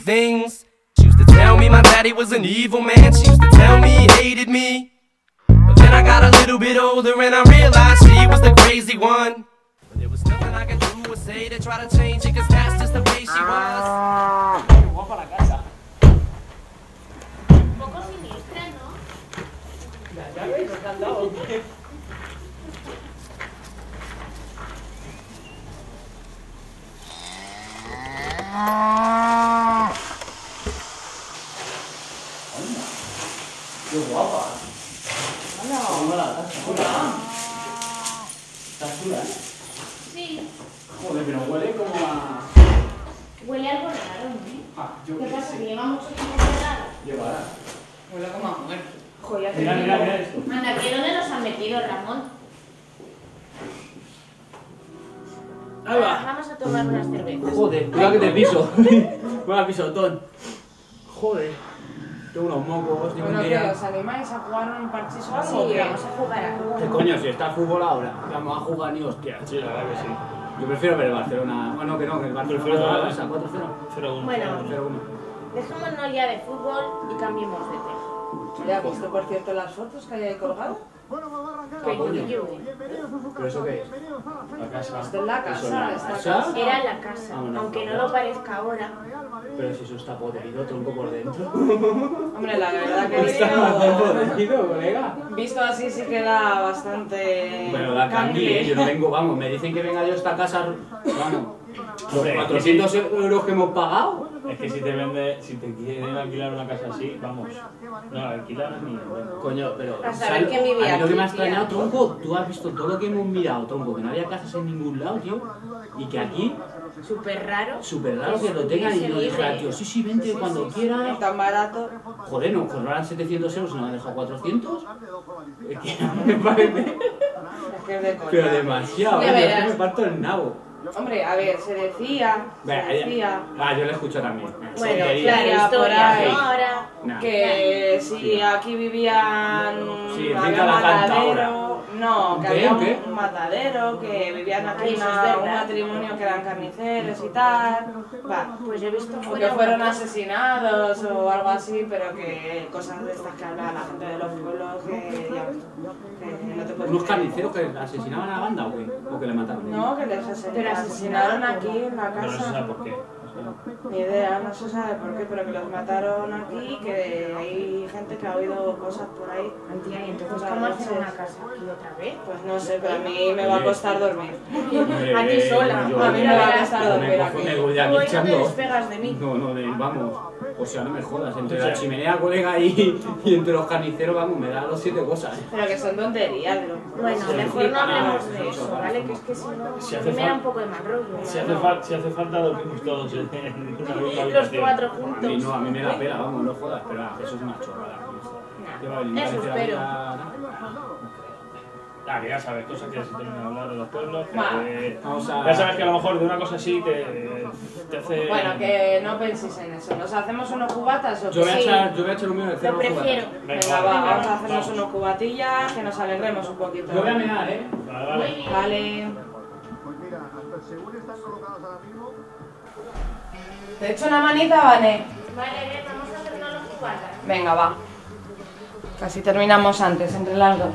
things. She used to tell me my daddy was an evil man. She used to tell me he hated me. But then I got a little bit older and I realized she was the crazy one. But there was nothing I could do or say to try to change it, cause that's just the way she was. Un ¿no? Qué guapa. Hola. Hola. Está chula, ¿eh? Sí. Joder, pero huele como a... Huele algo raro, ¿no? Ah, yo ¿Qué qué pasa? ¿Que lleva mucho tiempo cerrado? Llevará. Huele como a muerto. Joder, Mira, mira, mira esto. Anda, ¿aquí dónde nos han metido, Ramón? Ahí va. Vamos a tomar unas cervezas. Joder, cuidado que te piso. Buena pisotón. Joder. Tengo unos mocos, Bueno, un que día. os animáis a jugar un parchís o Sí, algo. qué? vamos a jugar a ¿Qué coño? Si está fútbol ahora. Vamos a jugar ni hostia. Sí, la verdad que sí. Yo prefiero ver el Barcelona. Bueno, que no, que el Barcelona Prefiero- va a la 4-0. 0-1. Bueno. 0-1. Dejémonos ya de fútbol y cambiemos de tema. Ya has visto, por cierto, las fotos que hay ahí colgadas. Que coño. ¿Pero eso qué es? La casa. Esto es la ¿Eso es casa, la esta casa? Era la casa, Ah, bueno. aunque no lo parezca ahora. Pero si eso está podrido, tronco por dentro. Hombre, la verdad que Está visto, podrido, colega. visto así sí que da bastante... Bueno, da candy, ¿eh? Yo no vengo, vamos, me dicen que venga yo a esta casa, vamos, los Hombre, 400 euros que hemos pagado. Es que si te vende, si te quieren alquilar una casa así, vamos. No la alquilar ni. Coño, pero. A saber vivía A mí lo que me ha extrañado, tronco, tú has visto todo lo que hemos mirado, tronco, que no había casas en ningún lado, tío. Y que aquí, Súper raro. súper raro que lo tengan. Y yo dije al tío, sí, sí, vente cuando quieras. Tan barato. Joder, nos cobrarán 700 euros y nos han dejado 400. Es que no me parece. Es que es de coña. Pero demasiado, que me parto el nabo. Hombre, a ver, se decía, se decía. Ah, yo le escucho también. Bueno, claro, por historia, ahí. ¿no? Ahora. Que si aquí vivían Sí, la canta matadero, no, que ¿Qué? había ¿Qué? un matadero, que vivían aquí Ay, eso es una- verdad. un matrimonio que eran carniceros y tal, va, Pues yo he visto o que fueron asesinados o algo así, pero que cosas de estas que habla la gente de los pueblos que ya que no te puedes ¿Unos carniceros que asesinaban a la banda o qué? ¿O que le mataron? No, que les asesin- Pero asesinaron asesinaron, aquí en la Pero no se sabe casa. por qué. Ni idea, no se sabe por qué, pero que los mataron aquí, que hay gente que ha oído cosas por ahí. ¿y entonces Pues cómo a hacer noches. una casa aquí otra vez? Pues no sé, pero a mí me va a costar dormir. Hombre, A ti sola. yo- A mí me va a costar dormir aquí. me voy no te echando. despegas de mí. No, no, de, vamos. O sea, no me jodas. Entre la chimenea, colega, y, y entre los carniceros, vamos, me da los siete cosas. Pero que son tonterías, los Bueno, Sí, mejor no hablemos de eso, ¿vale? Que es que si no, Si a hace me da un poco de mal rollo. Si ¿no? hace, fal- si hace falta dormimos todos Los cuatro A mí juntos. no, a mí me da pena, vamos, no jodas. Pero ah, eso es una chorrada. Nah, eso ¿Parece la espero. Ah, que ya sabes, cosas que se terminan de hablar de los pueblos. que- Va. Vamos a. Ya sabes que a lo mejor de una cosa así te, te hace. Bueno, que no penséis en eso. ¿Nos hacemos unos cubatas o Yo voy a qué? Sí. echar, yo voy a echar un mío de Lo cerro prefiero. Venga, Venga, va, vamos a hacernos unos cubatillas, que nos alegremos un poquito. Yo voy a mirar, ¿eh? Vale, vale. Vale. Pues mira, hasta ahora mismo, ¿Te echo una manita, Vane? Vale, ven, vamos a hacernos los cubatas. Venga, va. Casi terminamos antes, entre las dos.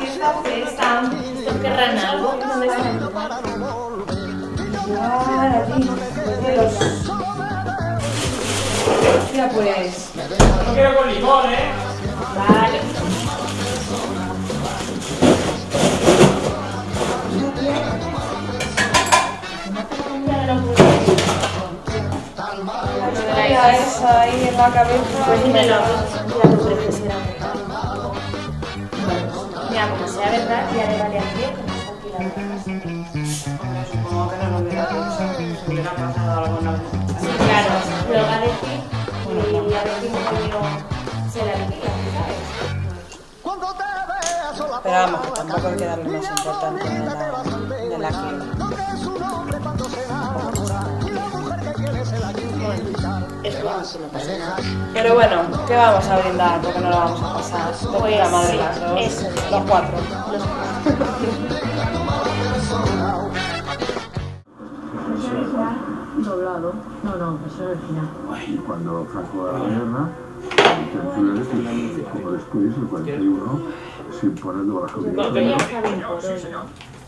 Esta fiesta. ¿Estos querrán algo? ¿Dónde están? Claro, tío. Pues pues... No quiero con limón, ¿eh? Vale. Mira ahí en la cabeza. Pues me lo ya tu prefiero. Mira, como sea verdad, ya le vale a que no lo claro, lo a decir y a se la ¿sabes? Pero vamos, tampoco hay que darle más importancia de la, de la que... Pero bueno, ¿qué vamos a brindar? Porque no lo vamos a pasar. De Pues puta madre sí, las dos. eso. Los cuatro. soldado. No, no, eso era el final. Y cuando Franco a la guerra, como después, el 41, se impone el bajo de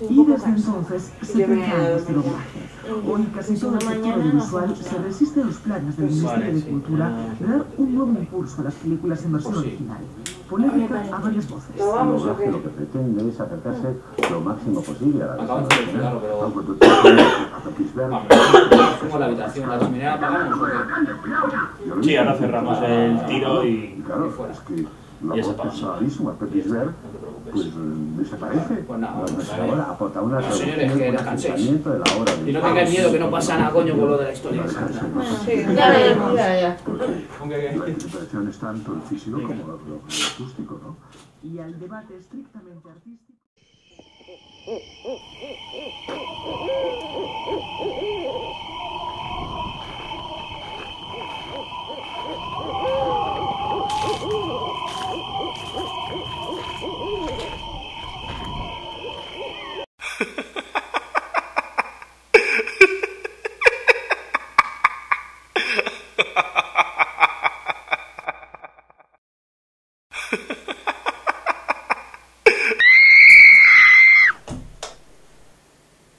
En Y desde entonces, 70 años de doblaje. Hoy casi todo el sector audiovisual se resiste a los planes del Ministerio de Cultura de dar un nuevo impulso a las películas en versión original. Polémica a varias voces. ¿No vamos o qué? Lo que pretende es acercarse lo máximo posible a la Acabamos versión original. pero- Aunque tú a Petersburg, Vamos, fuimos a la habitación, la terminé apagamos Sí, ahora cerramos el tiro y- claro, y fuera. Es que la Y esa voz pausa. personalísima, Petersburg, pues eh, desaparece. Pues nada, Bueno, pues pues vale. ahora aporta una Bueno, señores, que descanséis. de la del Y no tengáis miedo que no pasa nada, coño, con lo de la historia. No no dejarse. ya. Ya, ya. La interpretación es tanto el físico como lo, lo- lo acústico, ¿no? Y al debate estrictamente artístico.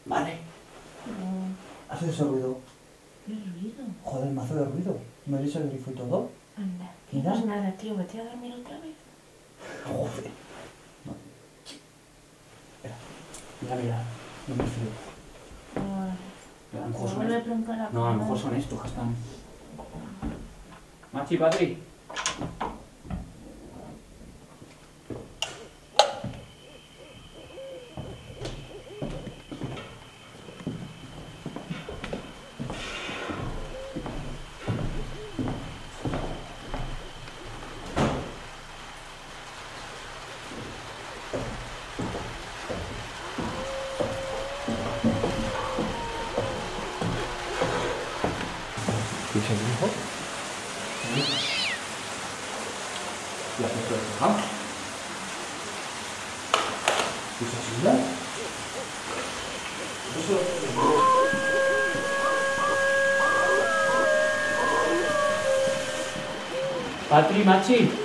Vale. Hace ese ruido. ¿Qué ruido? Joder, mazo de ruido. ¿No oyes el grifo y todo? Anda. ¿Y No es nada, tío. Vete a dormir otra vez. Joder. No. Espera. Mira, mira. No me fío. A lo mejor son estos. No, a lo mejor son estos que están. Machi, Patri. 들어갑니다. 보셨습니다? 보셨습니다. 마트리 마치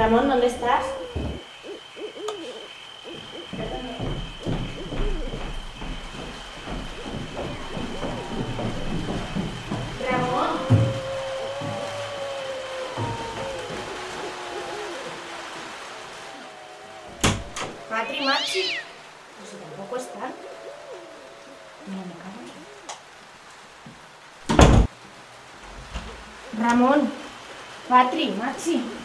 Ramón, ¿dónde estás? Ramón. Patri, Machi. Pues tampoco están. Mira, me cago Ramón, Patri, Maxi.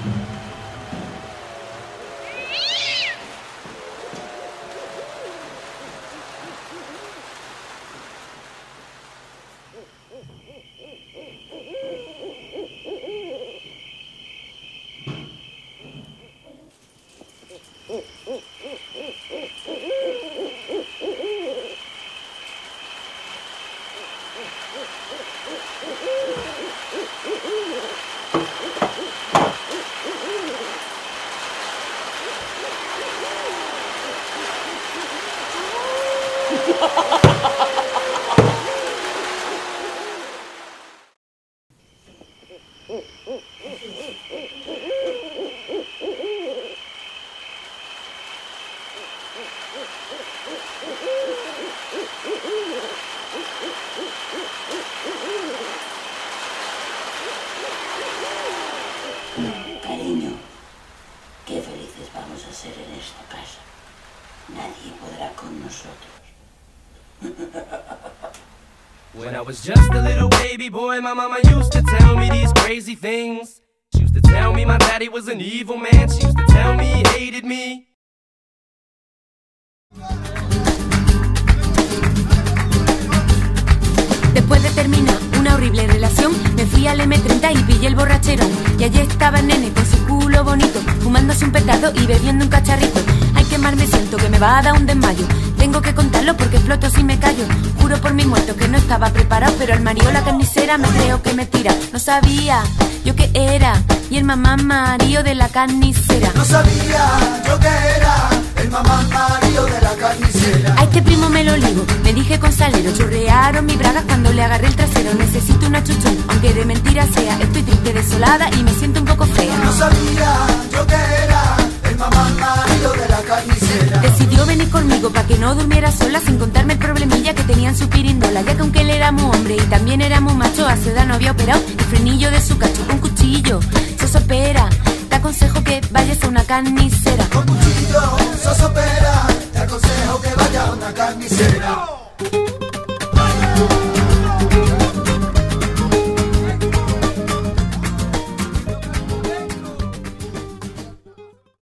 Ooh. Cariño, qué felices vamos a ser en esta casa. Nadie podrá con nosotros. When I was just a little baby boy, my mama used to tell me these crazy things. She used to tell me my daddy was an evil man. She used to tell me he hated me. Después de terminar una horrible relación, me fui al M30 y pillé el borrachero. Y allí estaba el nene con su culo bonito, fumándose un petardo y bebiendo un cacharrito. Ay, qué mal me siento, que me va a dar un desmayo. Tengo que contarlo porque exploto si me callo. Juro por mi muerto que no estaba preparado, pero el marido la carnicera me creo que me tira. No sabía yo qué era, y el mamá Mario de la carnicera. No sabía yo que era el mamá Mario de la carnicera. A este primo me lo ligo, me dije con salero, churrearon mi bragas cuando le agarré el trasero. Necesito una chuchón, aunque de mentira sea. Estoy triste, desolada y me siento un poco fea. No sabía yo que era el mamá Mario de la carnicera. Decidió venir conmigo para que no durmiera sola sin contarme el problemilla que tenía en su pirindola. Ya que aunque él era muy hombre y también era muy macho, a su edad no había operado el frenillo de su cacho con cuchillo. Se sopera, te aconsejo que vayas a una carnicera. Con cuchillo, sosopera, te aconsejo que vaya a una carnicera.